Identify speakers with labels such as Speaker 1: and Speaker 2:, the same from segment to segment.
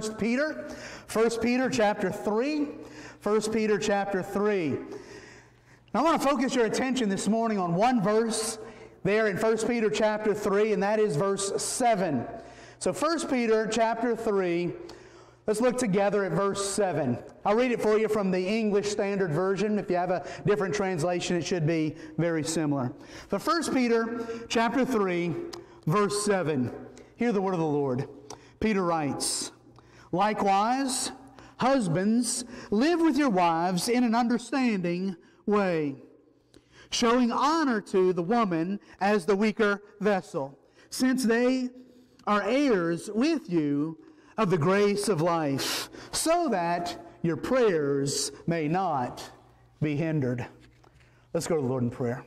Speaker 1: 1 Peter. 1 Peter chapter 3. 1 Peter chapter 3. Now, I want to focus your attention this morning on one verse there in 1 Peter chapter 3, and that is verse 7. So 1 Peter chapter 3, let's look together at verse 7. I'll read it for you from the English Standard Version. If you have a different translation, it should be very similar. But 1 Peter chapter 3, verse 7. Hear the word of the Lord. Peter writes, Likewise, husbands, live with your wives in an understanding way, showing honor to the woman as the weaker vessel, since they are heirs with you of the grace of life, so that your prayers may not be hindered. Let's go to the Lord in prayer.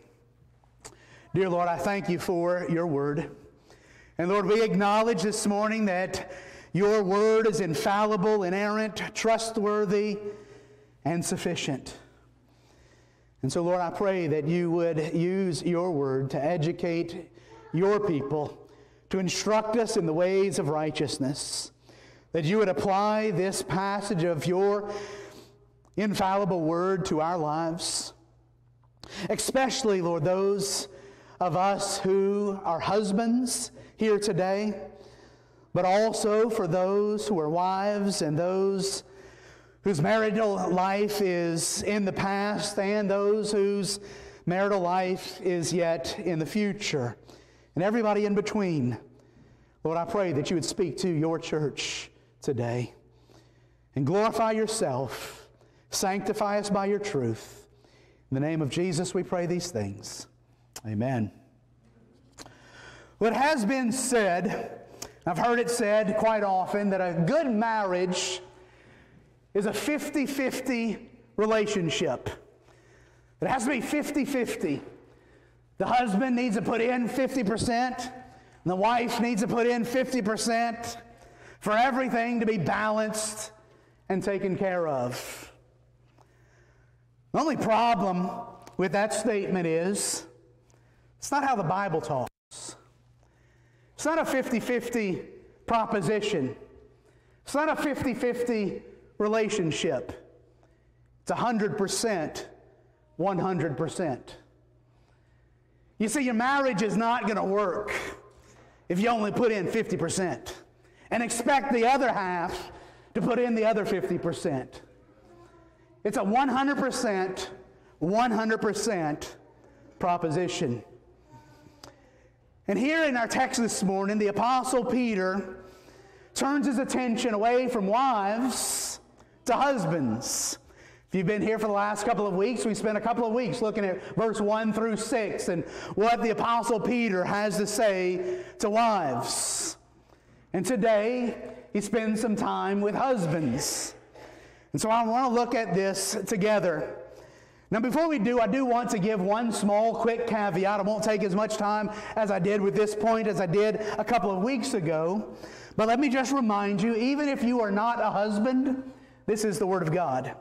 Speaker 1: Dear Lord, I thank you for your word. And Lord, we acknowledge this morning that your word is infallible, inerrant, trustworthy, and sufficient. And so, Lord, I pray that you would use your word to educate your people, to instruct us in the ways of righteousness, that you would apply this passage of your infallible word to our lives, especially, Lord, those of us who are husbands here today, but also for those who are wives and those whose marital life is in the past and those whose marital life is yet in the future, and everybody in between. Lord, I pray that you would speak to your church today and glorify yourself, sanctify us by your truth. In the name of Jesus, we pray these things. Amen. It has been said, I've heard it said quite often, that a good marriage is a 50 50 relationship. It has to be 50 50. The husband needs to put in 50%, and the wife needs to put in 50% for everything to be balanced and taken care of. The only problem with that statement is it's not how the Bible talks. It's not a 50 50 proposition. It's not a 50 50 relationship. It's 100%, 100%. You see, your marriage is not going to work if you only put in 50% and expect the other half to put in the other 50%. It's a 100%, 100% proposition. And here in our text this morning, the Apostle Peter turns his attention away from wives to husbands. If you've been here for the last couple of weeks, we spent a couple of weeks looking at verse 1 through 6 and what the Apostle Peter has to say to wives. And today, he spends some time with husbands. And so I want to look at this together. Now, before we do, I do want to give one small, quick caveat. I won't take as much time as I did with this point as I did a couple of weeks ago. But let me just remind you even if you are not a husband, this is the Word of God.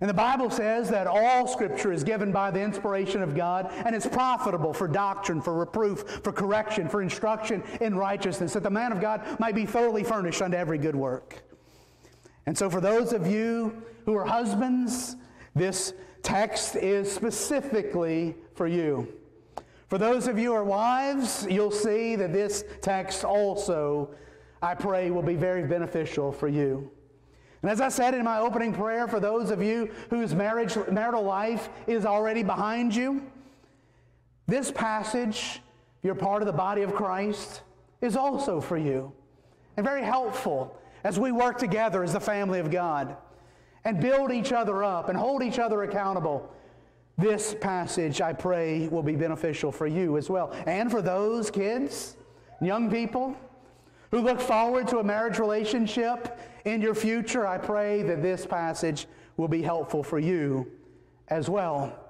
Speaker 1: And the Bible says that all Scripture is given by the inspiration of God and it's profitable for doctrine, for reproof, for correction, for instruction in righteousness, that the man of God might be thoroughly furnished unto every good work. And so, for those of you who are husbands, this text is specifically for you. For those of you who are wives, you'll see that this text also, I pray, will be very beneficial for you. And as I said in my opening prayer, for those of you whose marriage, marital life is already behind you, this passage, you're part of the body of Christ, is also for you and very helpful as we work together as the family of God and build each other up and hold each other accountable. This passage, I pray, will be beneficial for you as well. And for those kids, young people who look forward to a marriage relationship in your future, I pray that this passage will be helpful for you as well.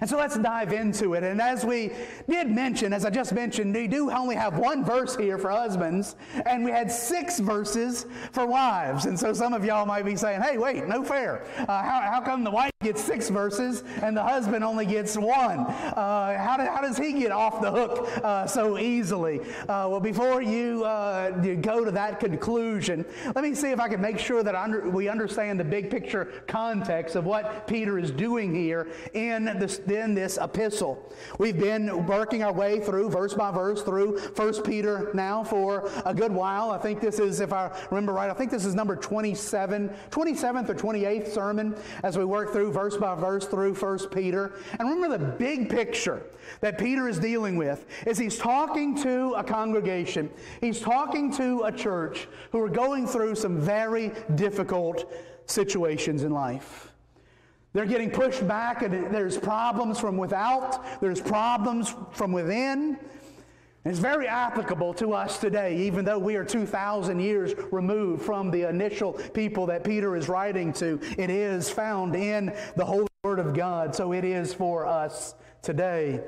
Speaker 1: And so let's dive into it. And as we did mention, as I just mentioned, we do only have one verse here for husbands, and we had six verses for wives. And so some of y'all might be saying, hey, wait, no fair. Uh, how, how come the wife gets six verses and the husband only gets one? Uh, how, do, how, does he get off the hook uh, so easily? Uh, well, before you, uh, you, go to that conclusion, let me see if I can make sure that under, we understand the big picture context of what Peter is doing here in this in this epistle. We've been working our way through verse by verse through 1 Peter now for a good while. I think this is, if I remember right, I think this is number 27, 27th or 28th sermon as we work through verse by verse through 1 Peter. And remember the big picture that Peter is dealing with is he's talking to a congregation. He's talking to a church who are going through some very difficult situations in life. They're getting pushed back, and there's problems from without, there's problems from within. It's very applicable to us today, even though we are 2,000 years removed from the initial people that Peter is writing to. It is found in the Holy Word of God, so it is for us today.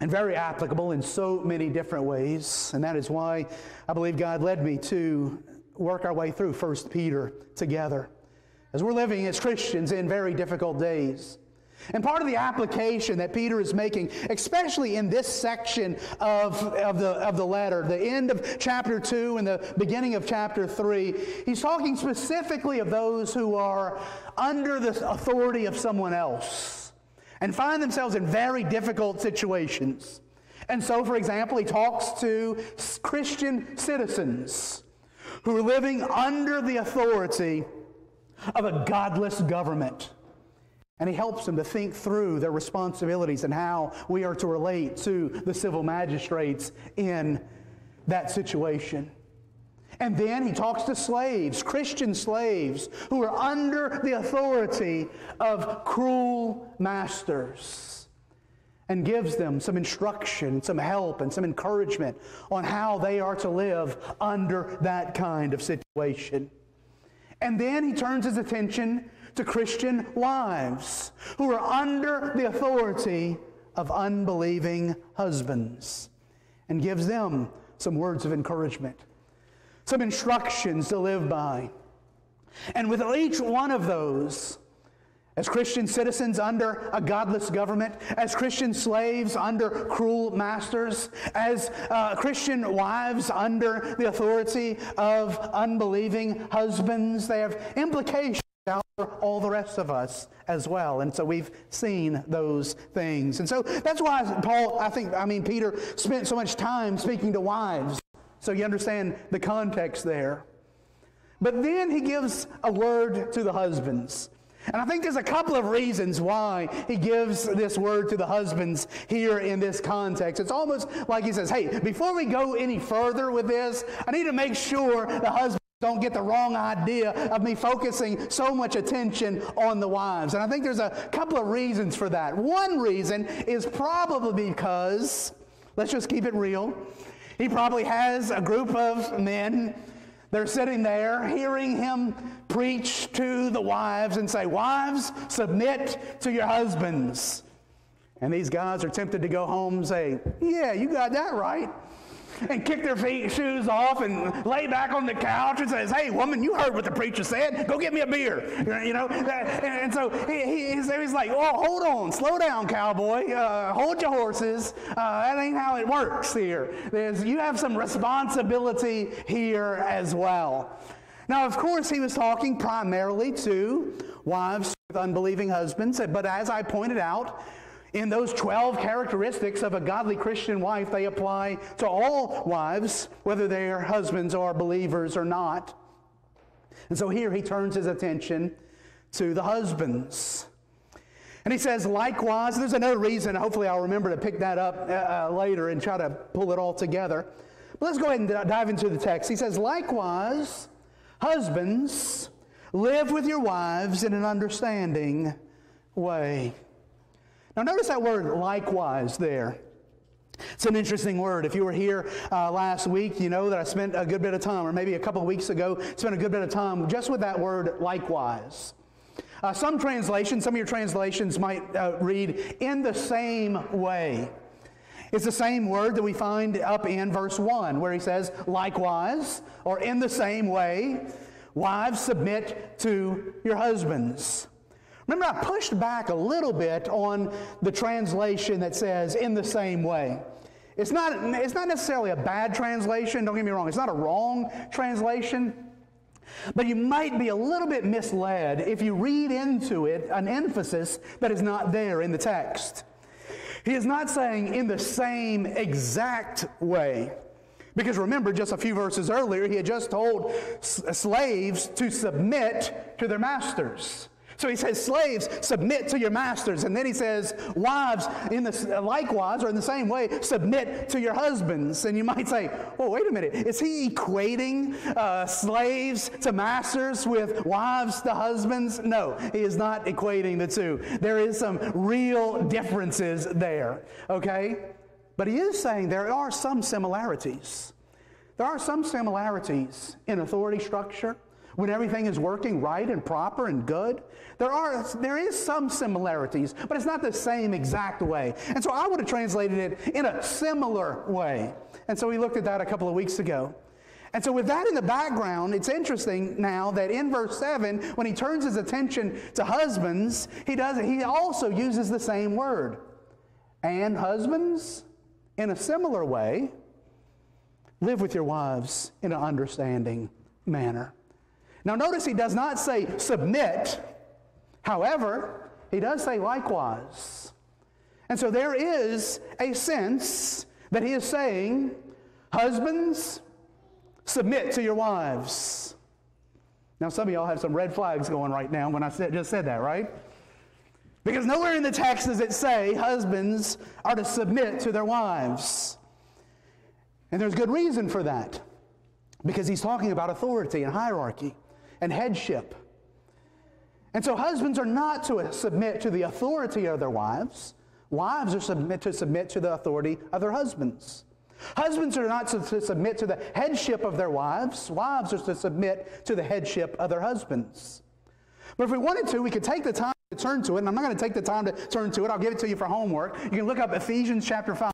Speaker 1: And very applicable in so many different ways. And that is why I believe God led me to work our way through 1 Peter together as we're living as Christians in very difficult days. And part of the application that Peter is making, especially in this section of, of, the, of the letter, the end of chapter 2 and the beginning of chapter 3, he's talking specifically of those who are under the authority of someone else and find themselves in very difficult situations. And so, for example, he talks to Christian citizens who are living under the authority of a godless government. And he helps them to think through their responsibilities and how we are to relate to the civil magistrates in that situation. And then he talks to slaves, Christian slaves, who are under the authority of cruel masters, and gives them some instruction, some help, and some encouragement on how they are to live under that kind of situation. And then he turns his attention to Christian wives who are under the authority of unbelieving husbands and gives them some words of encouragement, some instructions to live by. And with each one of those, as Christian citizens under a godless government, as Christian slaves under cruel masters, as uh, Christian wives under the authority of unbelieving husbands, they have implications for all the rest of us as well. And so we've seen those things. And so that's why Paul, I think, I mean, Peter spent so much time speaking to wives. So you understand the context there. But then he gives a word to the husbands. And I think there's a couple of reasons why he gives this word to the husbands here in this context. It's almost like he says, hey, before we go any further with this, I need to make sure the husbands don't get the wrong idea of me focusing so much attention on the wives. And I think there's a couple of reasons for that. One reason is probably because, let's just keep it real, he probably has a group of men they're sitting there hearing him preach to the wives and say, Wives, submit to your husbands. And these guys are tempted to go home and say, Yeah, you got that right and kick their feet, shoes off and lay back on the couch and says, hey, woman, you heard what the preacher said. Go get me a beer. You know, and, so he, he's, he's, like, oh, hold on, slow down, cowboy. Uh, hold your horses. Uh, that ain't how it works here. There's, you have some responsibility here as well. Now, of course, he was talking primarily to wives with unbelieving husbands, but as I pointed out, in those 12 characteristics of a godly Christian wife, they apply to all wives, whether they are husbands or believers or not. And so here he turns his attention to the husbands. And he says, likewise, there's another reason, hopefully I'll remember to pick that up uh, uh later and try to pull it all together. But let's go ahead and dive into the text. He says, likewise, husbands, live with your wives in an understanding way. Now, notice that word likewise there. It's an interesting word. If you were here uh, last week, you know that I spent a good bit of time, or maybe a couple of weeks ago, spent a good bit of time just with that word likewise. Uh, some translations, some of your translations might uh, read, in the same way. It's the same word that we find up in verse 1, where he says, likewise, or in the same way, wives submit to your husbands. Remember, I pushed back a little bit on the translation that says, in the same way. It's not, it's not necessarily a bad translation, don't get me wrong. It's not a wrong translation. But you might be a little bit misled if you read into it an emphasis that is not there in the text. He is not saying in the same exact way. Because remember, just a few verses earlier, he had just told slaves to submit to their masters. So he says, slaves, submit to your masters. And then he says, wives, in the, likewise, or in the same way, submit to your husbands. And you might say, well, wait a minute. Is he equating uh, slaves to masters with wives to husbands? No, he is not equating the two. There is some real differences there, okay? But he is saying there are some similarities. There are some similarities in authority structure when everything is working right and proper and good. There are there is some similarities, but it's not the same exact way. And so I would have translated it in a similar way. And so we looked at that a couple of weeks ago. And so with that in the background, it's interesting now that in verse 7, when he turns his attention to husbands, he does he also uses the same word. And husbands, in a similar way, live with your wives in an understanding manner. Now, notice he does not say submit. However, he does say likewise. And so there is a sense that he is saying, husbands, submit to your wives. Now, some of y'all have some red flags going right now when I said, just said that, right? Because nowhere in the text does it say husbands are to submit to their wives. And there's good reason for that. Because he's talking about authority and hierarchy and headship. And so husbands are not to submit to the authority of their wives. Wives are submit to submit to the authority of their husbands. Husbands are not to, to submit to the headship of their wives. Wives are to submit to the headship of their husbands. But if we wanted to, we could take the time to turn to it, and I'm not going to take the time to turn to it. I'll give it to you for homework. You can look up Ephesians chapter 5.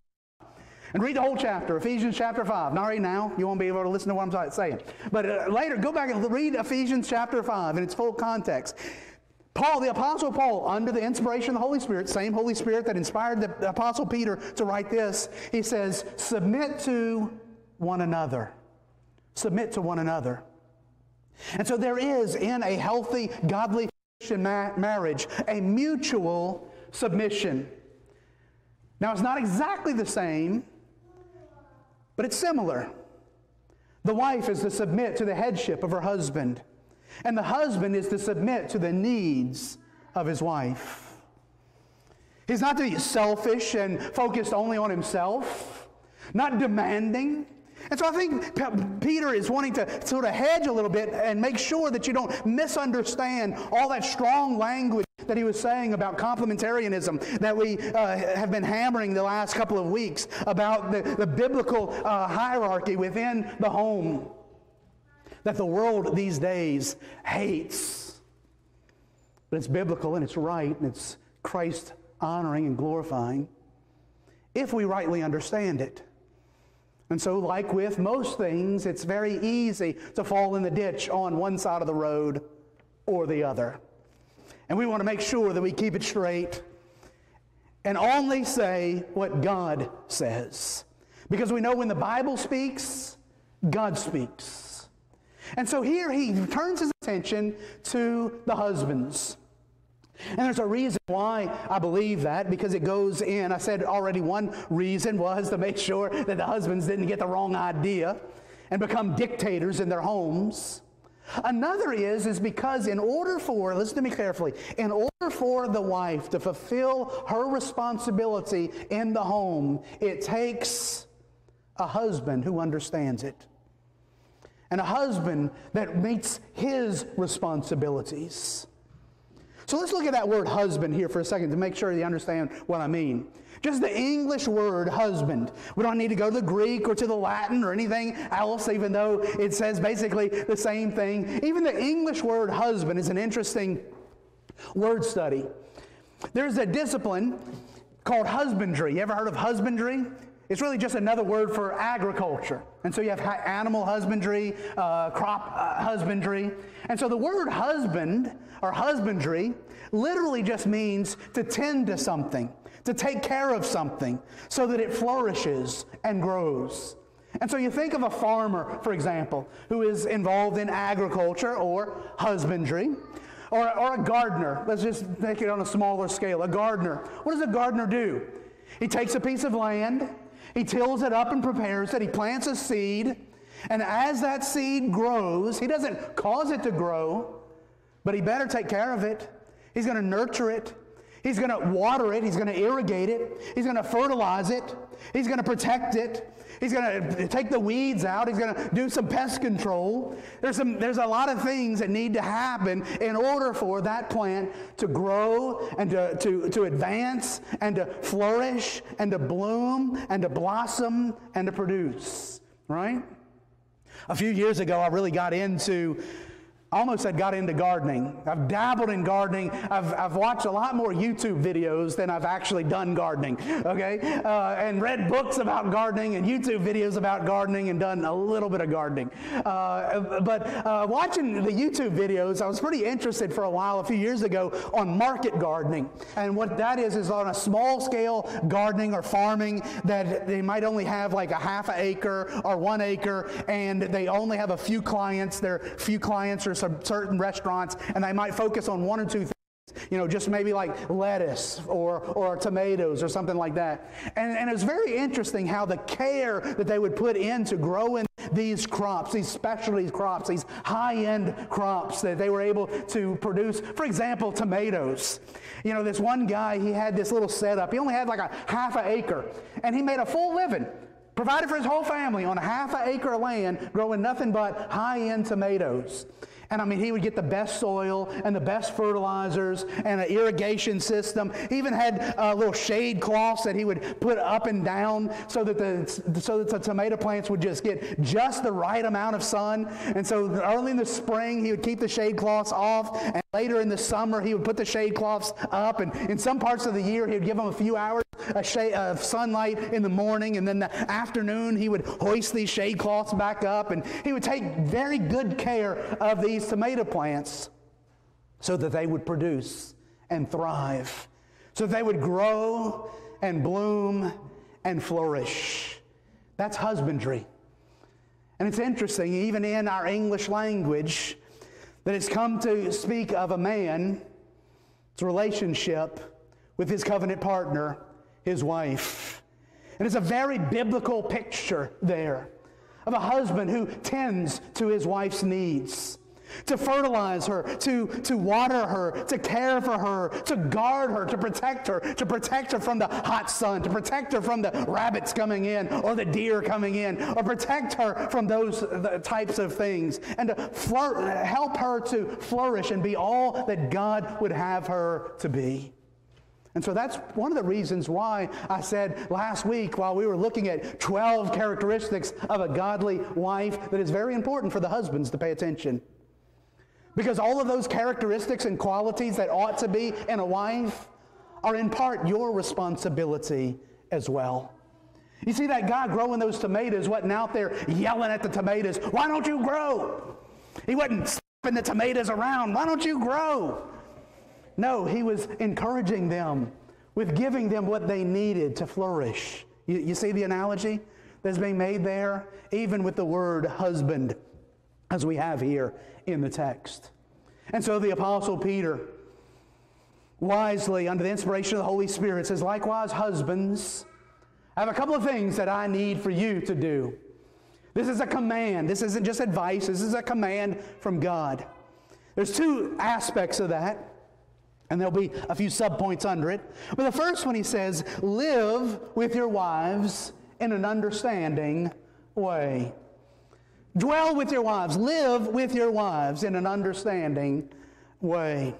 Speaker 1: And read the whole chapter, Ephesians chapter 5. Not right now, you won't be able to listen to what I'm saying. But uh, later, go back and read Ephesians chapter 5 in its full context. Paul, the Apostle Paul, under the inspiration of the Holy Spirit, same Holy Spirit that inspired the Apostle Peter to write this, he says, Submit to one another. Submit to one another. And so there is in a healthy, godly Christian ma- marriage a mutual submission. Now, it's not exactly the same, but it's similar. The wife is to submit to the headship of her husband, and the husband is to submit to the needs of his wife. He's not to be selfish and focused only on himself, not demanding, and so I think Peter is wanting to sort of hedge a little bit and make sure that you don't misunderstand all that strong language that he was saying about complementarianism that we uh, have been hammering the last couple of weeks about the, the biblical uh, hierarchy within the home that the world these days hates. But it's biblical and it's right and it's Christ honoring and glorifying if we rightly understand it. And so, like with most things, it's very easy to fall in the ditch on one side of the road or the other. And we want to make sure that we keep it straight and only say what God says. Because we know when the Bible speaks, God speaks. And so here he turns his attention to the husbands. And there's a reason why I believe that because it goes in. I said already one reason was to make sure that the husbands didn't get the wrong idea and become dictators in their homes. Another is is because in order for listen to me carefully, in order for the wife to fulfill her responsibility in the home, it takes a husband who understands it. And a husband that meets his responsibilities. So let's look at that word husband here for a second to make sure you understand what I mean. Just the English word husband. We don't need to go to the Greek or to the Latin or anything else, even though it says basically the same thing. Even the English word husband is an interesting Word study. There's a discipline called husbandry. You ever heard of husbandry? It's really just another word for agriculture. And so you have animal husbandry, uh, crop uh, husbandry. And so the word husband or husbandry literally just means to tend to something, to take care of something so that it flourishes and grows. And so you think of a farmer, for example, who is involved in agriculture or husbandry, or, or a gardener. Let's just make it on a smaller scale. A gardener. What does a gardener do? He takes a piece of land, he tills it up and prepares it. He plants a seed. And as that seed grows, he doesn't cause it to grow, but he better take care of it. He's going to nurture it. He's going to water it. He's going to irrigate it. He's going to fertilize it. He's going to protect it. He's going to eh, take the weeds out. He's going to do some pest control. There's, some, there's a lot of things that need to happen in order for that plant to grow and to, to, to advance and to flourish and to bloom and to blossom and to produce, right? A few years ago, I really got into almost had got into gardening. I've dabbled in gardening. I've, I've watched a lot more YouTube videos than I've actually done gardening, okay? Uh, and read books about gardening and YouTube videos about gardening and done a little bit of gardening. Uh, but uh, watching the YouTube videos, I was pretty interested for a while a few years ago on market gardening. And what that is, is on a small scale gardening or farming that they might only have like a half an acre or one acre and they only have a few clients. Their few clients are some certain restaurants, and they might focus on one or two things. You know, just maybe like lettuce or, or tomatoes or something like that. And, and it was very interesting how the care that they would put into growing these crops, these specialty crops, these high end crops that they were able to produce. For example, tomatoes. You know, this one guy, he had this little setup. He only had like a half an acre, and he made a full living provided for his whole family on a half an acre of land growing nothing but high end tomatoes. And I mean, he would get the best soil and the best fertilizers and an irrigation system. He even had uh, little shade cloths that he would put up and down so that the so that the tomato plants would just get just the right amount of sun. And so early in the spring, he would keep the shade cloths off, and later in the summer, he would put the shade cloths up. And in some parts of the year, he would give them a few hours of, shade, of sunlight in the morning, and then the afternoon, he would hoist these shade cloths back up, and he would take very good care of these these tomato plants so that they would produce and thrive, so they would grow and bloom and flourish. That's husbandry. And it's interesting, even in our English language, that it's come to speak of a man's relationship with his covenant partner, his wife. And it's a very biblical picture there of a husband who tends to his wife's needs to fertilize her, to, to water her, to care for her, to guard her, to protect her, to protect her from the hot sun, to protect her from the rabbits coming in or the deer coming in, or protect her from those types of things, and to help her to flourish and be all that God would have her to be. And so that's one of the reasons why I said last week, while we were looking at 12 characteristics of a godly wife, that is very important for the husbands to pay attention. Because all of those characteristics and qualities that ought to be in a wife are in part your responsibility as well. You see that guy growing those tomatoes wasn't out there yelling at the tomatoes, why don't you grow? He wasn't slapping the tomatoes around, why don't you grow? No, he was encouraging them with giving them what they needed to flourish. You, you see the analogy that's being made there? Even with the word husband, as we have here in the text. And so the Apostle Peter, wisely, under the inspiration of the Holy Spirit, says, Likewise, husbands, I have a couple of things that I need for you to do. This is a command. This isn't just advice, this is a command from God. There's two aspects of that. And there'll be a few subpoints under it. But the first one he says, live with your wives in an understanding way. Dwell with your wives, live with your wives in an understanding way.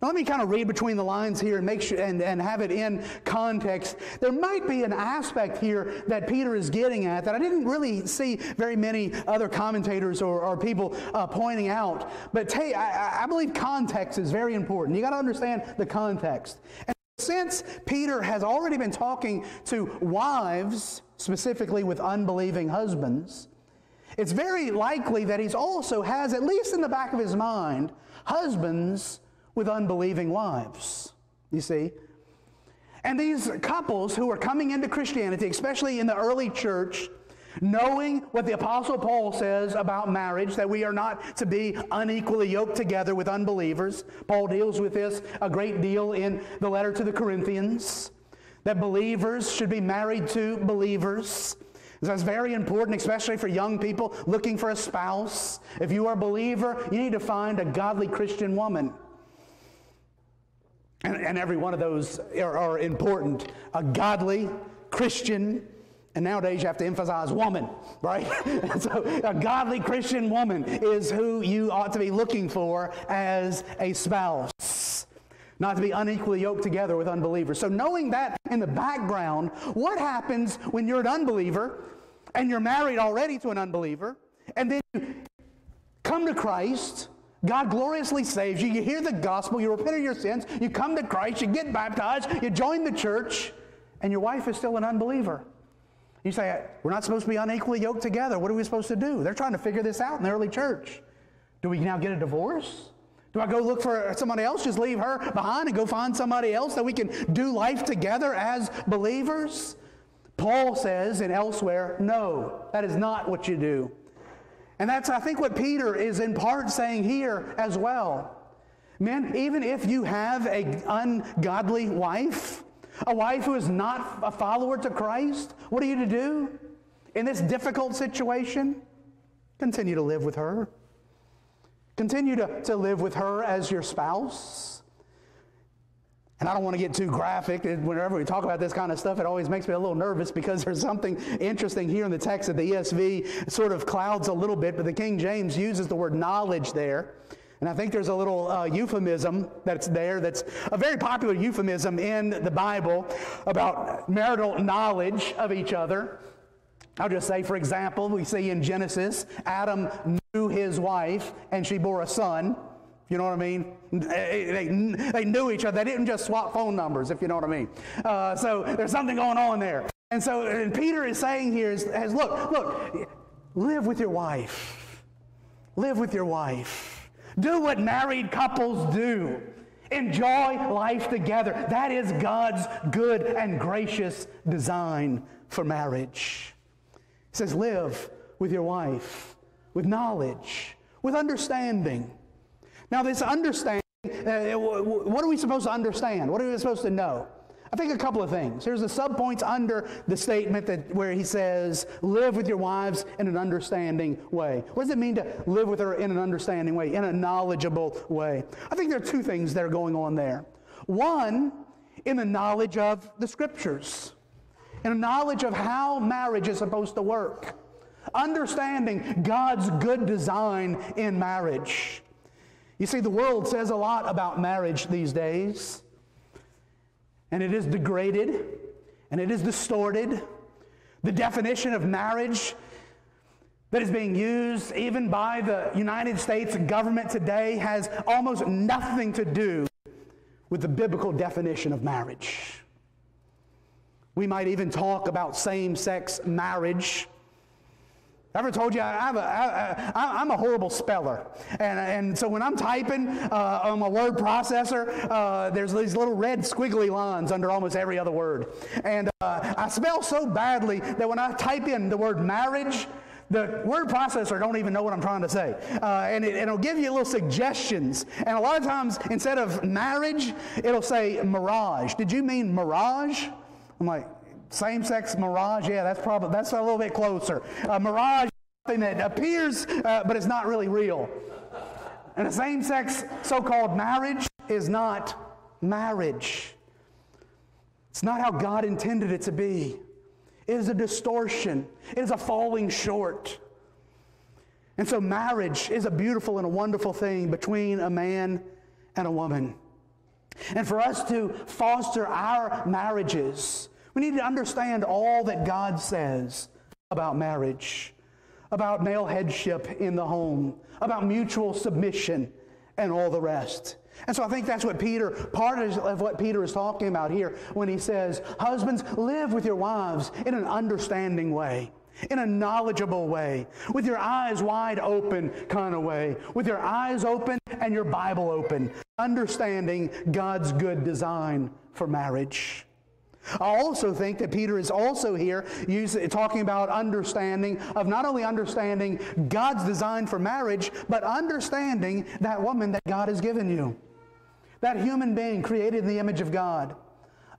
Speaker 1: Now, let me kind of read between the lines here and make sure and, and have it in context. There might be an aspect here that Peter is getting at that I didn't really see very many other commentators or, or people uh, pointing out. But hey, I, I believe context is very important. You got to understand the context. And since Peter has already been talking to wives, specifically with unbelieving husbands, it's very likely that he also has, at least in the back of his mind, husbands with unbelieving wives. You see? And these couples who are coming into Christianity, especially in the early church, knowing what the Apostle Paul says about marriage, that we are not to be unequally yoked together with unbelievers. Paul deals with this a great deal in the letter to the Corinthians, that believers should be married to believers. That's very important, especially for young people looking for a spouse. If you are a believer, you need to find a godly Christian woman. And, and every one of those are, are important. A godly, Christian, and nowadays you have to emphasize woman, right? so a godly Christian woman is who you ought to be looking for as a spouse. Not to be unequally yoked together with unbelievers. So, knowing that in the background, what happens when you're an unbeliever and you're married already to an unbeliever, and then you come to Christ God gloriously saves you. You hear the gospel, you repent of your sins, you come to Christ, you get baptized, you join the church, and your wife is still an unbeliever. You say, We're not supposed to be unequally yoked together. What are we supposed to do? They're trying to figure this out in the early church. Do we now get a divorce? Do I go look for somebody else, just leave her behind and go find somebody else that we can do life together as believers? Paul says and elsewhere, no, that is not what you do. And that's, I think, what Peter is in part saying here as well. Men, even if you have an ungodly wife, a wife who is not a follower to Christ, what are you to do in this difficult situation? Continue to live with her. Continue to, to live with her as your spouse. And I don't want to get too graphic. Whenever we talk about this kind of stuff, it always makes me a little nervous because there's something interesting here in the text that the ESV sort of clouds a little bit, but the King James uses the word knowledge there. And I think there's a little uh, euphemism that's there that's a very popular euphemism in the Bible about marital knowledge of each other. I'll just say, for example, we see in Genesis, Adam his wife and she bore a son. You know what I mean? They, they, they, knew each other. They didn't just swap phone numbers, if you know what I mean. Uh, so there's something going on there. And so and Peter is saying here is, is look, look, live with your wife. Live with your wife. Do what married couples do. Enjoy life together. That is God's good and gracious design for marriage. He says, live with your wife with knowledge, with understanding now, this understanding, uh, what are we supposed to understand? What are we supposed to know? I think a couple of things. Here's the subpoints under the statement that where he says, live with your wives in an understanding way. What does it mean to live with her in an understanding way, in a knowledgeable way? I think there are two things that are going on there. One, in the knowledge of the scriptures, in a knowledge of how marriage is supposed to work, understanding God's good design in marriage. You see, the world says a lot about marriage these days, and it is degraded and it is distorted. The definition of marriage that is being used even by the United States government today has almost nothing to do with the biblical definition of marriage. We might even talk about same sex marriage I ever told you I'm a horrible speller, and, and so when I'm typing uh, on my word processor, uh, there's these little red squiggly lines under almost every other word, and uh, I spell so badly that when I type in the word marriage, the word processor don't even know what I'm trying to say, uh, and it, it'll give you little suggestions. And a lot of times, instead of marriage, it'll say mirage. Did you mean mirage? I'm like, same-sex mirage, yeah, that's probably that's a little bit closer. A mirage something that appears, uh, but it's not really real. And a same-sex so-called marriage is not marriage. It's not how God intended it to be. It is a distortion. It is a falling short. And so marriage is a beautiful and a wonderful thing between a man and a woman. And for us to foster our marriages, we need to understand all that God says about marriage, about male headship in the home, about mutual submission, and all the rest. And so I think that's what Peter, part of what Peter is talking about here when he says, Husbands, live with your wives in an understanding way in a knowledgeable way, with your eyes wide open kind of way, with your eyes open and your Bible open, understanding God's good design for marriage. I also think that Peter is also here using, talking about understanding of not only understanding God's design for marriage, but understanding that woman that God has given you, that human being created in the image of God,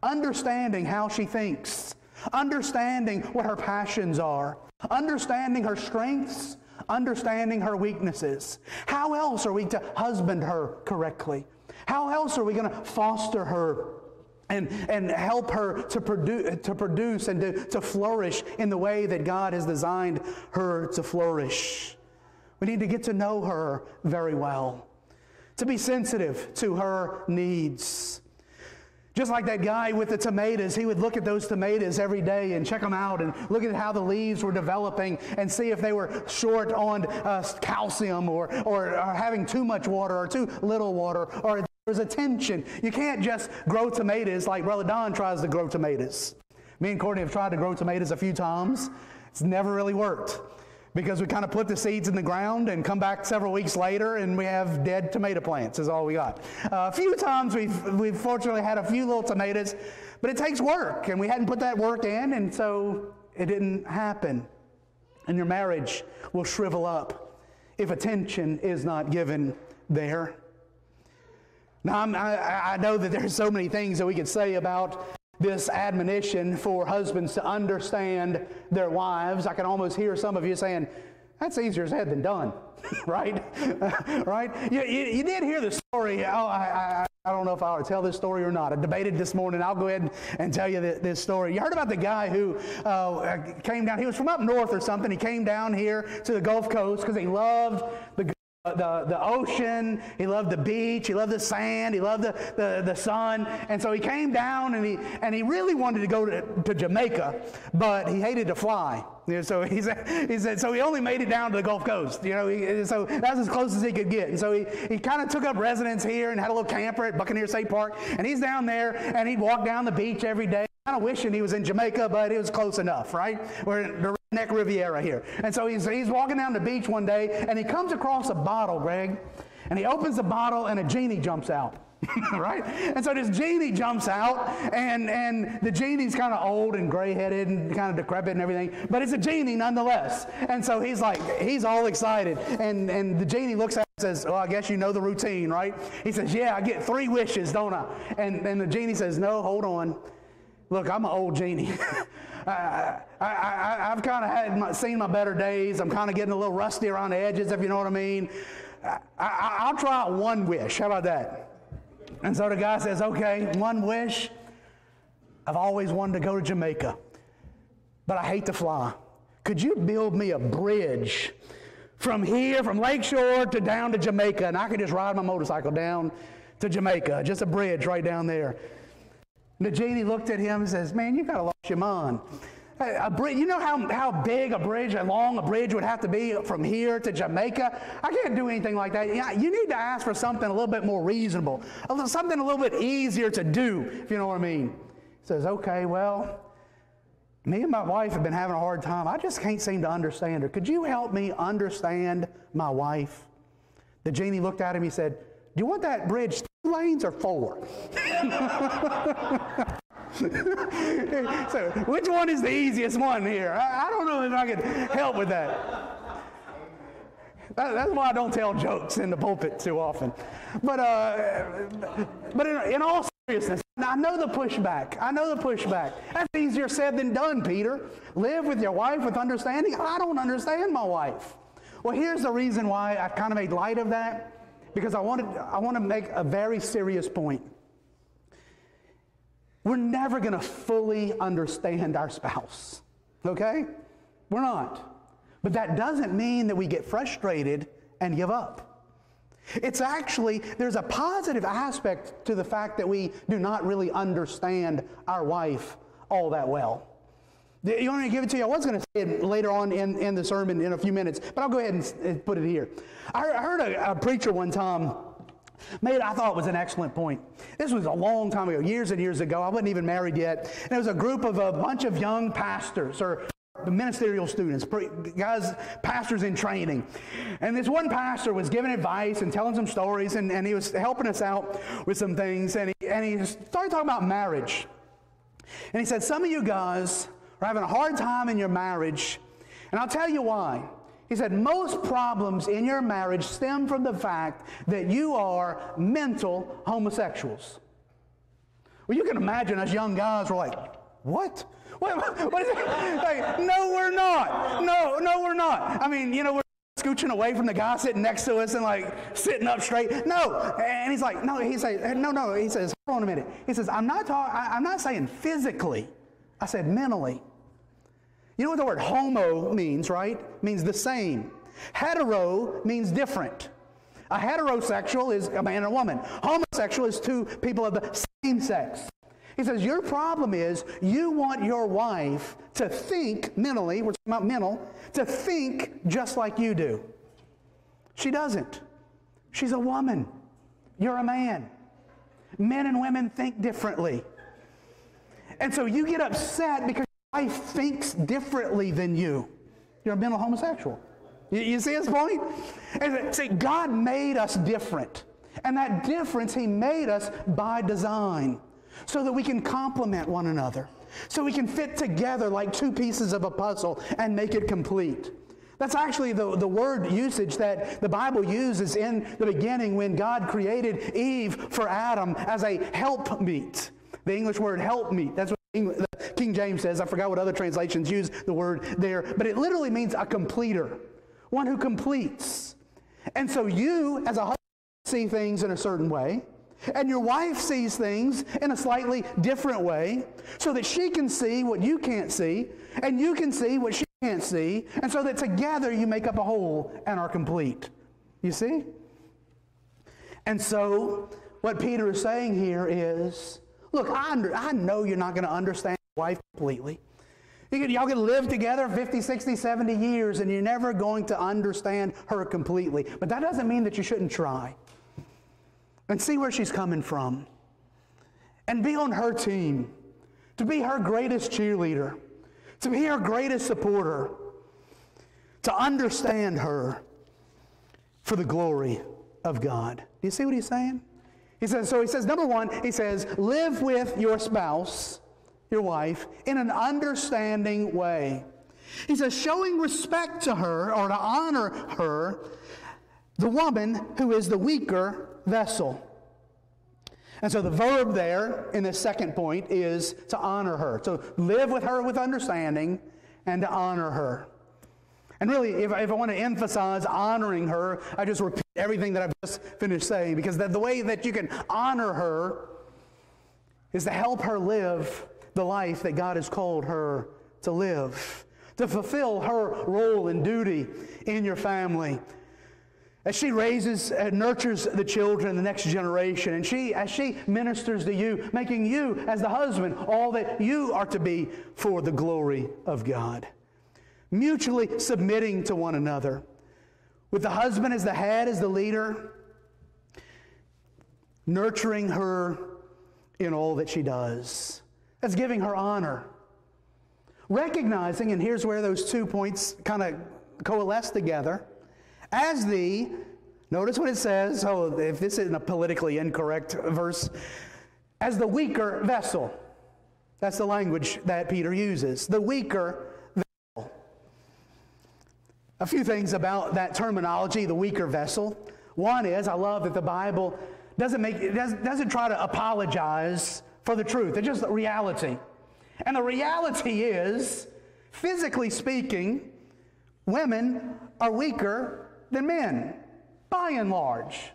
Speaker 1: understanding how she thinks, understanding what her passions are, understanding her strengths, understanding her weaknesses. How else are we to husband her correctly? How else are we going to foster her and, and help her to, produ- to produce and to, to flourish in the way that God has designed her to flourish? We need to get to know her very well, to be sensitive to her needs. Just like that guy with the tomatoes, he would look at those tomatoes every day and check them out and look at how the leaves were developing and see if they were short on uh, calcium or, or, or having too much water or too little water or there's a tension. You can't just grow tomatoes like Brother Don tries to grow tomatoes. Me and Courtney have tried to grow tomatoes a few times. It's never really worked because we kind of put the seeds in the ground and come back several weeks later and we have dead tomato plants is all we got. Uh, a few times we've, we've fortunately had a few little tomatoes, but it takes work and we hadn't put that work in and so it didn't happen. And your marriage will shrivel up if attention is not given there. Now, I, I know that there's so many things that we could say about this admonition for husbands to understand their wives. I can almost hear some of you saying, that's easier said than done, right? right? You, you, you, did hear the story. Oh, I, I, I, don't know if I ought to tell this story or not. I debated this morning. I'll go ahead and, tell you this, this story. You heard about the guy who uh, came down. He was from up north or something. He came down here to the Gulf Coast because he loved the the, the ocean, he loved the beach, he loved the sand, he loved the, the, the sun. And so he came down and he, and he really wanted to go to, to Jamaica, but he hated to fly. You know, so he said, he said, so he only made it down to the Gulf Coast. You know, he, so that's as close as he could get. And so he, he kind of took up residence here and had a little camper at Buccaneer State Park. And he's down there and he'd walk down the beach every day. Kind of wishing he was in Jamaica, but it was close enough, right? We're Neck Riviera here. And so he's, he's walking down the beach one day and he comes across a bottle, Greg, and he opens the bottle and a genie jumps out. right? And so this genie jumps out, and, and the genie's kind of old and gray headed and kind of decrepit and everything, but it's a genie nonetheless. And so he's like, he's all excited. And, and the genie looks at him and says, Well, I guess you know the routine, right? He says, Yeah, I get three wishes, don't I? And, and the genie says, No, hold on. Look, I'm an old genie. I, I, have kind of had my, seen my better days. I'm kind of getting a little rusty around the edges, if you know what I mean. I, will try one wish. How about that? And so the guy says, okay, one wish. I've always wanted to go to Jamaica, but I hate to fly. Could you build me a bridge from here, from Lakeshore to down to Jamaica, and I could just ride my motorcycle down to Jamaica, just a bridge right down there. The genie looked at him and says, Man, you got to lost your mind. A bridge, you know how, how big a bridge, how long a bridge would have to be from here to Jamaica? I can't do anything like that. You need to ask for something a little bit more reasonable, something a little bit easier to do, if you know what I mean. He says, okay, well, me and my wife have been having a hard time. I just can't seem to understand her. Could you help me understand my wife? The genie looked at him. He said, Do you want that bridge lanes are four? so, which one is the easiest one here? I, I, don't know if I can help with that. that. That's why I don't tell jokes in the pulpit too often. But, uh, but in, in all seriousness, I know the pushback. I know the pushback. That's easier said than done, Peter. Live with your wife with understanding. I don't understand my wife. Well, here's the reason why I kind of made light of that because I, wanted, I want to make a very serious point. We're never going to fully understand our spouse, okay? We're not. But that doesn't mean that we get frustrated and give up. It's actually, there's a positive aspect to the fact that we do not really understand our wife all that well. You want me to give it to you? I was going to say it later on in, in the sermon in a few minutes, but I'll go ahead and, put it here. I heard a, a preacher one time made I thought was an excellent point. This was a long time ago, years and years ago. I wasn't even married yet. And it was a group of a bunch of young pastors or ministerial students, guys, pastors in training. And this one pastor was giving advice and telling some stories, and, and he was helping us out with some things. And he, and he started talking about marriage. And he said, Some of you guys are having a hard time in your marriage, and I'll tell you why. He said, Most problems in your marriage stem from the fact that you are mental homosexuals. Well, you can imagine us young guys were like, What? What, what is it? Like, no, we're not. No, no, we're not. I mean, you know, we're scooching away from the guy sitting next to us and like sitting up straight. No. And he's like, no, he says, no, no. He says, hold on a minute. He says, I'm not talking, I'm not saying physically. I said mentally. You know what the word homo means, right? It means the same. Hetero means different. A heterosexual is a man and a woman. Homosexual is two people of the same sex. He says, Your problem is you want your wife to think mentally, we're talking about mental, to think just like you do. She doesn't. She's a woman. You're a man. Men and women think differently. And so you get upset because wife thinks differently than you. You're a mental homosexual. You, you see his point? And see, God made us different. And that difference, He made us by design so that we can complement one another, so we can fit together like two pieces of a puzzle and make it complete. That's actually the, the word usage that the Bible uses in the beginning when God created Eve for Adam as a helpmeet. The English word helpmeet. That's King James says. I forgot what other translations use the word there, but it literally means a completer, one who completes. And so you, as a husband, see things in a certain way. And your wife sees things in a slightly different way so that she can see what you can't see, and you can see what she can't see, and so that together you make up a whole and are complete. You see? And so, what Peter is saying here is look, I, under, I know you're not going to understand your wife completely. Y'all can live together 50, 60, 70 years, and you're never going to understand her completely. But that doesn't mean that you shouldn't try and see where she's coming from and be on her team, to be her greatest cheerleader, to be her greatest supporter, to understand her for the glory of God. Do you see what he's saying? He says, so he says, number one, he says, live with your spouse, your wife, in an understanding way. He says, showing respect to her or to honor her, the woman who is the weaker vessel. And so the verb there in the second point is to honor her. So live with her with understanding and to honor her. And really, if, if I want to emphasize honoring her, I just repeat everything that I've just finished saying because the, the way that you can honor her is to help her live the life that God has called her to live, to fulfill her role and duty in your family, as she raises and nurtures the children, the next generation, and she, as she ministers to you, making you, as the husband, all that you are to be for the glory of God. Mutually submitting to one another. With the husband as the head, as the leader, nurturing her in all that she does. That's giving her honor. Recognizing, and here's where those two points kind of coalesce together as the, notice what it says, oh, if this isn't a politically incorrect verse, as the weaker vessel. That's the language that Peter uses. The weaker. A few things about that terminology, the weaker vessel. One is, I love that the Bible doesn't make it doesn't, doesn't try to apologize for the truth. It's just the reality. And the reality is, physically speaking, women are weaker than men, by and large.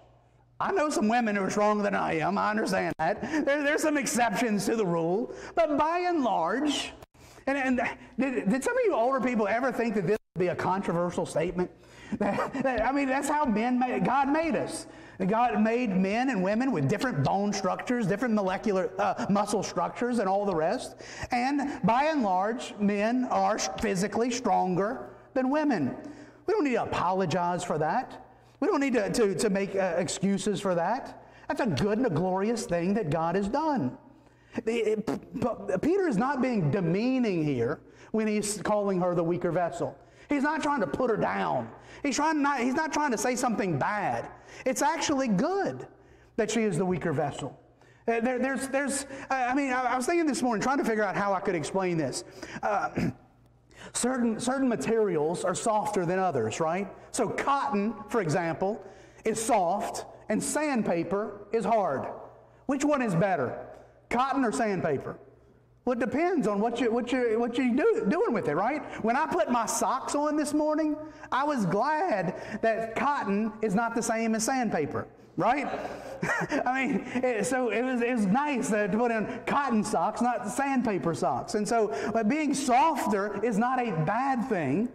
Speaker 1: I know some women who are stronger than I am. I understand that. There, there's some exceptions to the rule. But by and large, and, and did, did, some of you older people ever think that this be a controversial statement? I mean, that's how men made, God made us. God made men and women with different bone structures, different molecular uh, muscle structures, and all the rest. And by and large, men are physically stronger than women. We don't need to apologize for that. We don't need to, to, to make uh, excuses for that. That's a good and a glorious thing that God has done. Peter is not being demeaning here when he's calling her the weaker vessel. He's not trying to put her down. He's, trying not, he's not trying to say something bad. It's actually good that she is the weaker vessel. Uh, there, there's, there's, I mean, I, was thinking this morning, trying to figure out how I could explain this. Uh, certain, certain materials are softer than others, right? So, cotton, for example, is soft, and sandpaper is hard. Which one is better, cotton or sandpaper? Well, it depends on what you what you what you do doing with it, right? When I put my socks on this morning, I was glad that cotton is not the same as sandpaper, right? I mean, it, so it was it was nice to put in cotton socks, not sandpaper socks. And so, but being softer is not a bad thing.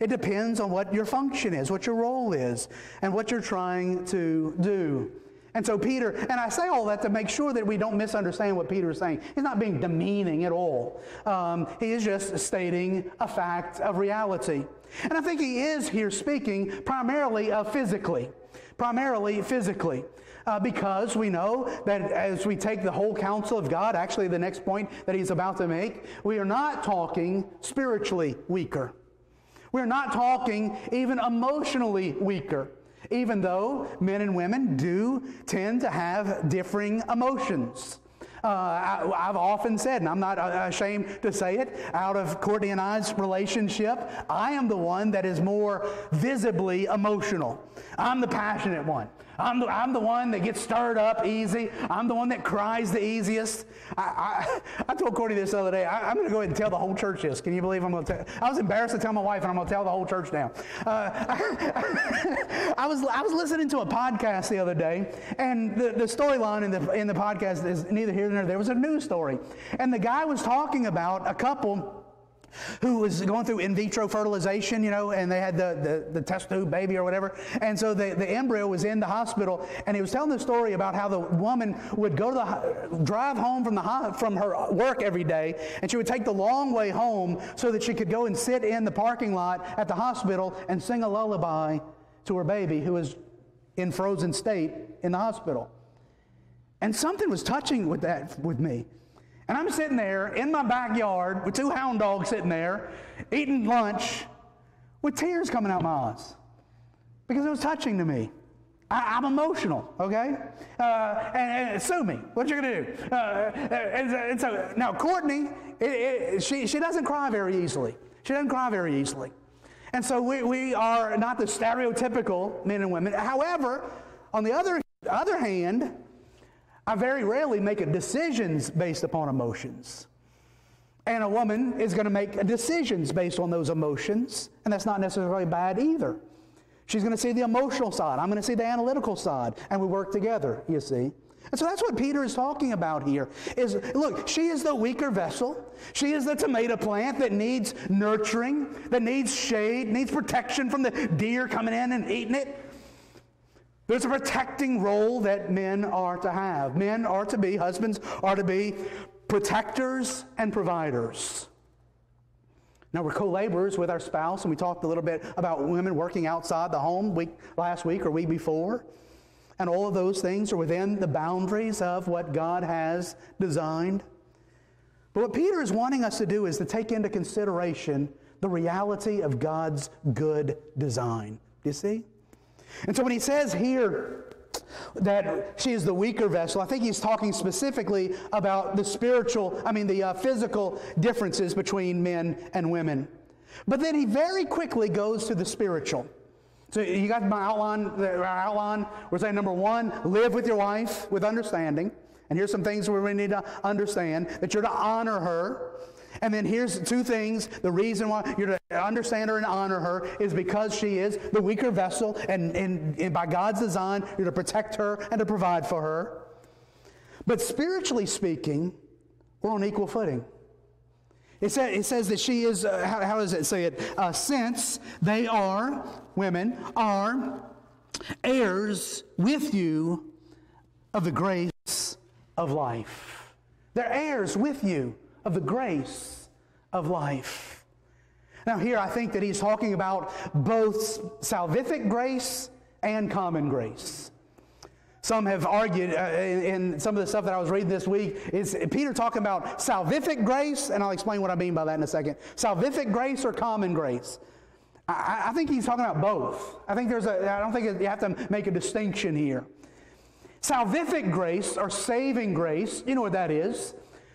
Speaker 1: It depends on what your function is, what your role is, and what you're trying to do. And so Peter, and I say all that to make sure that we don't misunderstand what Peter is saying. He's not being demeaning at all. Um, he is just stating a fact of reality. And I think he is here speaking primarily uh, physically, primarily physically. Uh, because we know that as we take the whole counsel of God, actually, the next point that he's about to make, we are not talking spiritually weaker. We're not talking even emotionally weaker even though men and women do tend to have differing emotions. Uh, I, have often said, and I'm not uh, ashamed to say it, out of Courtney and I's relationship, I am the one that is more visibly emotional. I'm the passionate one. I'm the, I'm the one that gets stirred up easy. I'm the one that cries the easiest. I, I, I told Courtney this the other day. I, am going to go ahead and tell the whole church this. Can you believe I'm going to tell? I was embarrassed to tell my wife, and I'm going to tell the whole church now. Uh, I, was, I was listening to a podcast the other day, and the, the storyline in the, in the podcast is neither here nor there. There was a news story, and the guy was talking about a couple who was going through in vitro fertilization, you know, and they had the, the, the, test tube baby or whatever. And so the, the embryo was in the hospital, and he was telling the story about how the woman would go to the, drive home from, the, from her work every day, and she would take the long way home so that she could go and sit in the parking lot at the hospital and sing a lullaby to her baby who was in frozen state in the hospital. And something was touching with that with me. And I'm sitting there in my backyard with two hound dogs sitting there, eating lunch, with tears coming out my eyes because it was touching to me. I, am emotional, okay? Uh, and, and, sue me. What you gonna do? Uh, and, and, so now Courtney, it, it, she she doesn't cry very easily. She doesn't cry very easily, and so we, we are not the stereotypical men and women. However, on the other other hand, I very rarely make decisions based upon emotions. And a woman is going to make decisions based on those emotions, and that's not necessarily bad either. She's going to see the emotional side. I'm going to see the analytical side, and we work together, you see. And so that's what Peter is talking about here. Is look, she is the weaker vessel. She is the tomato plant that needs nurturing, that needs shade, needs protection from the deer coming in and eating it. There's a protecting role that men are to have. Men are to be, husbands are to be protectors and providers. Now, we're co laborers with our spouse, and we talked a little bit about women working outside the home week, last week or week before. And all of those things are within the boundaries of what God has designed. But what Peter is wanting us to do is to take into consideration the reality of God's good design. Do you see? And so when he says here that she is the weaker vessel, I think he's talking specifically about the spiritual, I mean, the uh, physical differences between men and women. But then he very quickly goes to the spiritual. So you got my outline, our outline. We're saying number one, live with your wife with understanding. And here's some things we need to understand that you're to honor her. And then here's two things. The reason why you're to understand her and honor her is because she is the weaker vessel, and, and, and by God's design, you're to protect her and to provide for her. But spiritually speaking, we're on equal footing. It, say, it says that she is, uh, how, how, does it say it? Uh, since they are, women, are heirs with you of the grace of life. They're heirs with you of the grace of life. Now, here I think that he's talking about both salvific grace and common grace. Some have argued uh, in, in, some of the stuff that I was reading this week is Peter talking about salvific grace, and I'll explain what I mean by that in a second. Salvific grace or common grace. I, I think he's talking about both. I think there's a. I don't think you have to make a distinction here. Salvific grace or saving grace, you know what that is.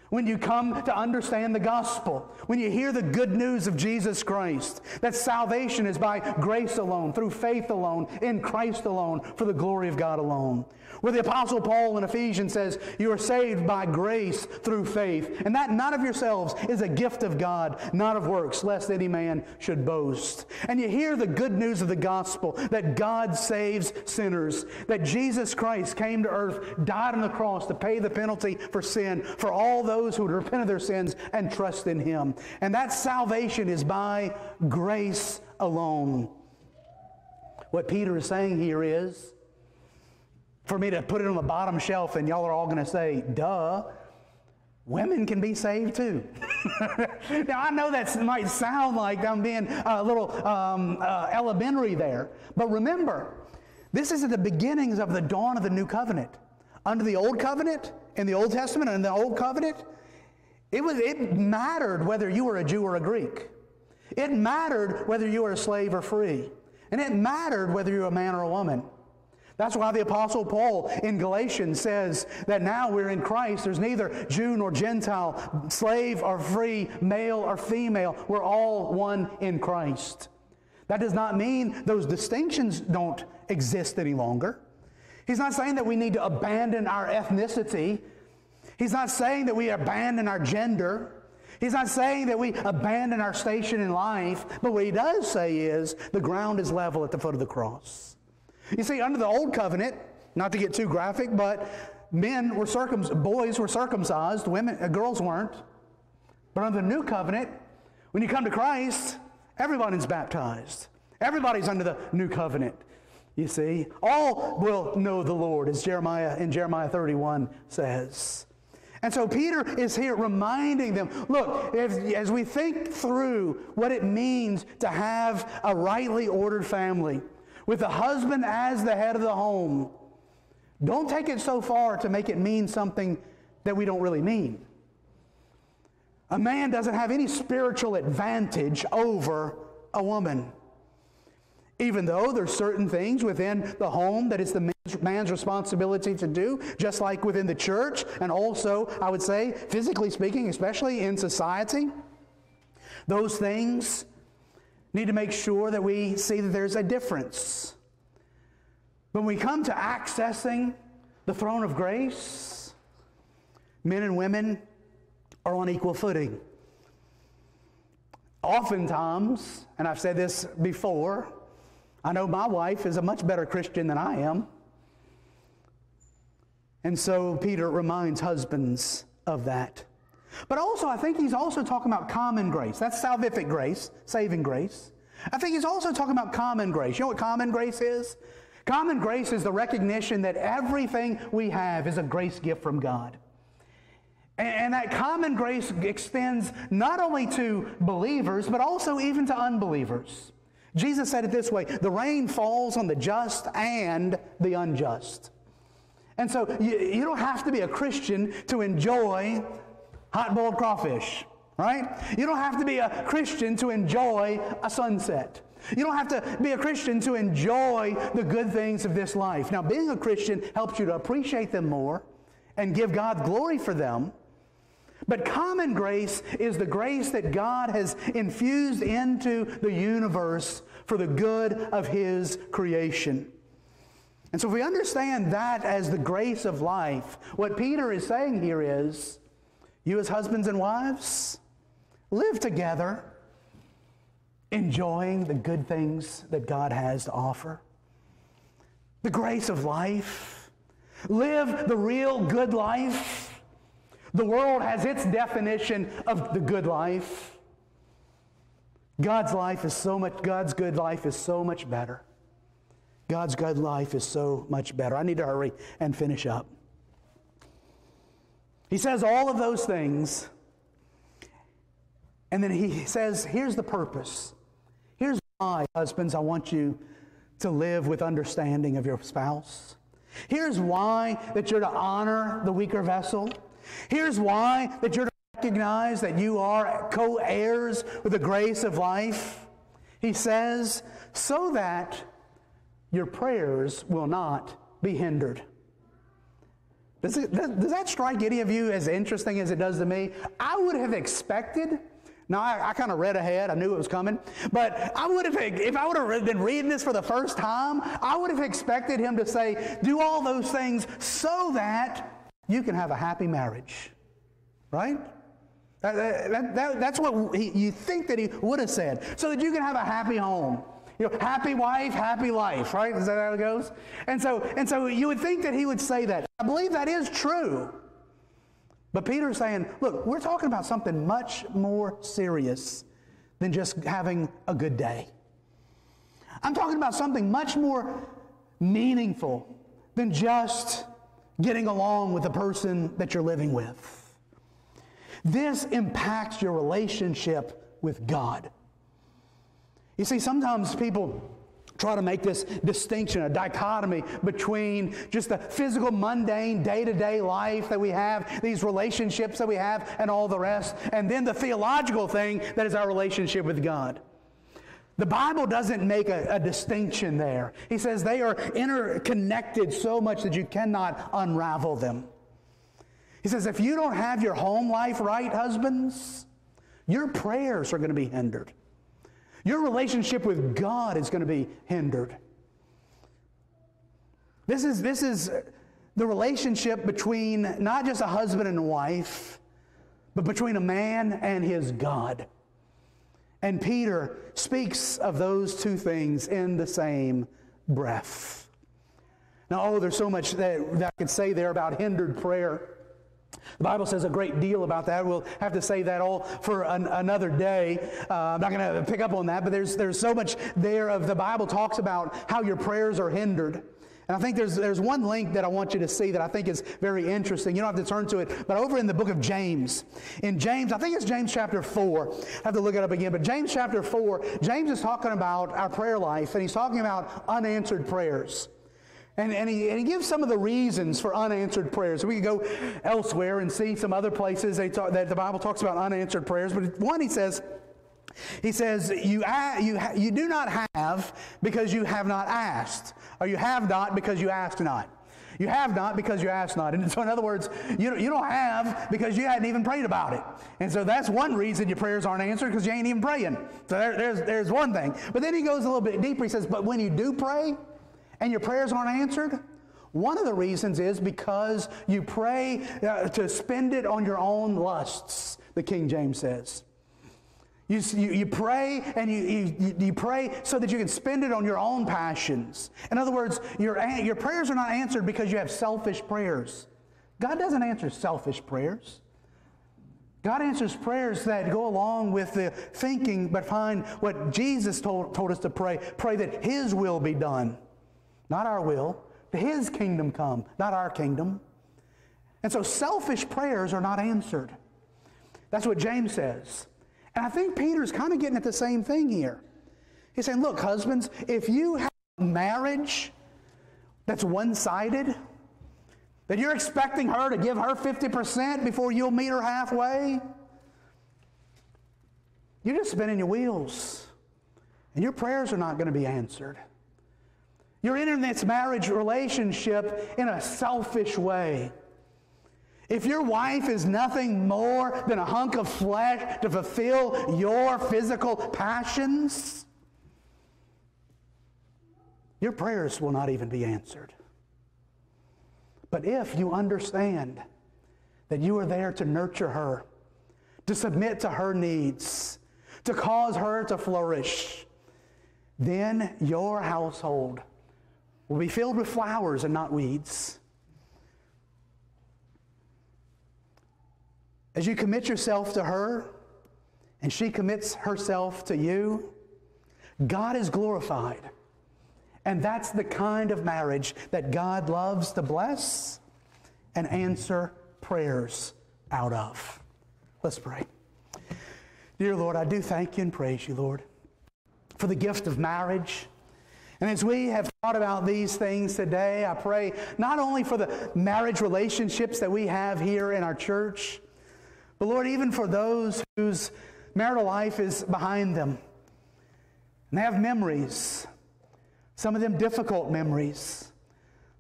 Speaker 1: When you come to understand the gospel, when you hear the good news of Jesus Christ, that salvation is by grace alone, through faith alone, in Christ alone, for the glory of God alone. Where the Apostle Paul in Ephesians says, You are saved by grace through faith, and that not of yourselves is a gift of God, not of works, lest any man should boast. And you hear the good news of the gospel that God saves sinners, that Jesus Christ came to earth, died on the cross to pay the penalty for sin for all those who would repent of their sins and trust in Him. And that salvation is by grace alone. What Peter is saying here is, for me to put it on the bottom shelf and y'all are all going to say, duh, women can be saved too. now, I know that might sound like I'm being a little um, uh, elementary there, but remember, this is at the beginnings of the dawn of the new covenant. Under the old covenant, in the Old Testament, and in the old covenant, it, was, it mattered whether you were a Jew or a Greek. It mattered whether you were a slave or free. And it mattered whether you were a man or a woman. That's why the Apostle Paul in Galatians says that now we're in Christ. There's neither Jew nor Gentile, slave or free, male or female. We're all one in Christ. That does not mean those distinctions don't exist any longer. He's not saying that we need to abandon our ethnicity. He's not saying that we abandon our gender. He's not saying that we abandon our station in life. But what he does say is the ground is level at the foot of the cross. You see, under the old covenant, not to get too graphic, but men were circumcised, boys were circumcised, women, uh, girls weren't. But under the new covenant, when you come to Christ, everybody's baptized. Everybody's under the new covenant. You see, all will know the Lord, as Jeremiah in Jeremiah 31 says. And so Peter is here reminding them look, if, as we think through what it means to have a rightly ordered family, with the husband as the head of the home, don't take it so far to make it mean something that we don't really mean. A man doesn't have any spiritual advantage over a woman. Even though there's certain things within the home that it's the man's responsibility to do, just like within the church, and also, I would say, physically speaking, especially in society, those things need to make sure that we see that there's a difference. When we come to accessing the throne of grace, men and women are on equal footing. Oftentimes, and I've said this before, I know my wife is a much better Christian than I am. And so Peter reminds husbands of that. But also, I think he's also talking about common grace. That's salvific grace, saving grace. I think he's also talking about common grace. You know what common grace is? Common grace is the recognition that everything we have is a grace gift from God. And, that common grace extends not only to believers, but also even to unbelievers. Jesus said it this way the rain falls on the just and the unjust. And so you, you don't have to be a Christian to enjoy hot boiled crawfish, right? You don't have to be a Christian to enjoy a sunset. You don't have to be a Christian to enjoy the good things of this life. Now, being a Christian helps you to appreciate them more and give God glory for them. But common grace is the grace that God has infused into the universe for the good of His creation. And so, if we understand that as the grace of life, what Peter is saying here is you, as husbands and wives, live together, enjoying the good things that God has to offer. The grace of life. Live the real good life. The world has its definition of the good life. God's life is so much, God's good life is so much better. God's good life is so much better. I need to hurry and finish up. He says all of those things, and then he says, Here's the purpose. Here's why, husbands, I want you to live with understanding of your spouse. Here's why that you're to honor the weaker vessel. Here's why that you're to recognize that you are co heirs with the grace of life. He says, so that your prayers will not be hindered. Does, it, does, that strike any of you as interesting as it does to me? I would have expected. Now, I, I kind of read ahead. I knew it was coming. But I would have, if I would have been reading this for the first time, I would have expected him to say, do all those things so that you can have a happy marriage. Right? That, that, that, that's what he, you think that he would have said. So that you can have a happy home. You know, happy wife, happy life, right? Is that how it goes? And so, and so you would think that he would say that. I believe that is true. But Peter's saying, look, we're talking about something much more serious than just having a good day. I'm talking about something much more meaningful than just getting along with the person that you're living with. This impacts your relationship with God. You see, sometimes people try to make this distinction, a dichotomy between just the physical, mundane, day to day life that we have, these relationships that we have, and all the rest, and then the theological thing that is our relationship with God. The Bible doesn't make a, a, distinction there. He says they are interconnected so much that you cannot unravel them. He says if you don't have your home life right, husbands, your prayers are going to be hindered. Your relationship with God is going to be hindered. This is, this is the relationship between not just a husband and wife, but between a man and his God. And Peter speaks of those two things in the same breath. Now, oh, there's so much that, that I could say there about hindered prayer. The Bible says a great deal about that. We'll have to say that all for an, another day. Uh, I'm not going to pick up on that, but there's, there's so much there of the Bible talks about how your prayers are hindered. And I think there's, there's one link that I want you to see that I think is very interesting. You don't have to turn to it, but over in the book of James, in James, I think it's James chapter 4. I have to look it up again, but James chapter 4, James is talking about our prayer life, and he's talking about unanswered prayers. And, and, he, and he gives some of the reasons for unanswered prayers. We could go elsewhere and see some other places talk, that the Bible talks about unanswered prayers. But one, he says, he says, you, you, you do not have because you have not asked, or you have not because you asked not. You have not because you asked not. And so, in other words, you, you don't have because you hadn't even prayed about it. And so, that's one reason your prayers aren't answered because you ain't even praying. So, there, there's, there's one thing. But then he goes a little bit deeper. He says, But when you do pray, and your prayers aren't answered? One of the reasons is because you pray uh, to spend it on your own lusts, the King James says. You, you, you pray and you, you, you pray so that you can spend it on your own passions. In other words, your, your prayers are not answered because you have selfish prayers. God doesn't answer selfish prayers. God answers prayers that go along with the thinking, but find what Jesus told, told us to pray. Pray that His will be done. Not our will. His kingdom come, not our kingdom. And so selfish prayers are not answered. That's what James says. And I think Peter's kind of getting at the same thing here. He's saying, look, husbands, if you have a marriage that's one sided, that you're expecting her to give her 50% before you'll meet her halfway, you're just spinning your wheels. And your prayers are not going to be answered. You're in this marriage relationship in a selfish way. If your wife is nothing more than a hunk of flesh to fulfill your physical passions, your prayers will not even be answered. But if you understand that you are there to nurture her, to submit to her needs, to cause her to flourish, then your household will be filled with flowers and not weeds. As you commit yourself to her and she commits herself to you, God is glorified And that's the kind of marriage that God loves to bless and answer prayers out of. Let's pray. Dear Lord, I do thank you and praise you, Lord, for the gift of marriage. And as we have thought about these things today, I pray not only for the marriage relationships that we have here in our church, but Lord, even for those whose marital life is behind them and they have memories, some of them difficult memories.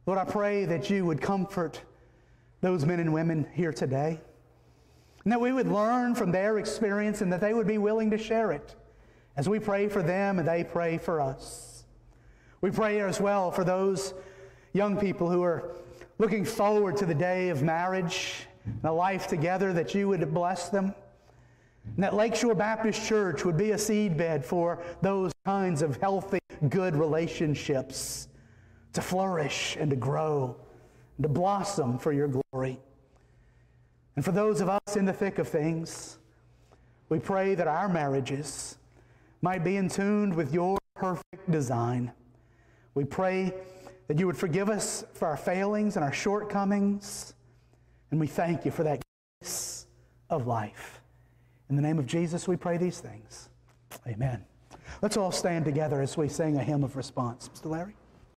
Speaker 1: Lord, I pray that you would comfort those men and women here today. And that we would learn from their experience and that they would be willing to share it as we pray for them and they pray for us. We pray as well for those young people who are looking forward to the day of marriage and a life together, that you would bless them. And that Lakeshore Baptist Church would be a seedbed for those kinds of healthy, good relationships to flourish and to grow and to blossom for your glory. And for those of us in the thick of things, we pray that our marriages might be in tune with your perfect design. We pray that you would forgive us for our failings and our shortcomings. And we thank you for that grace of life. In the name of Jesus, we pray these things. Amen. Let's all stand together as we sing a hymn of response. Mr. Larry?